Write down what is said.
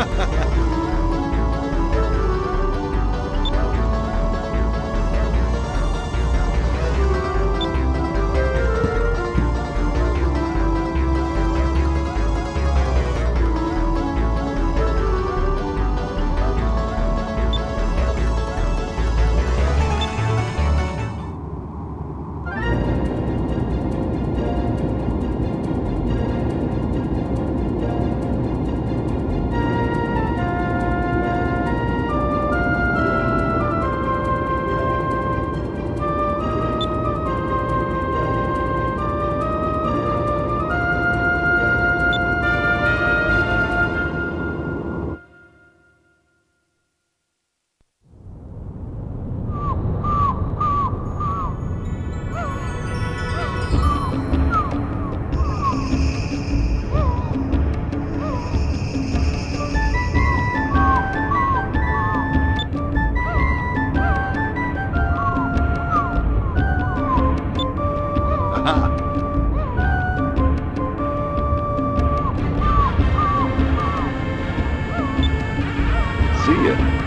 yeah. see you.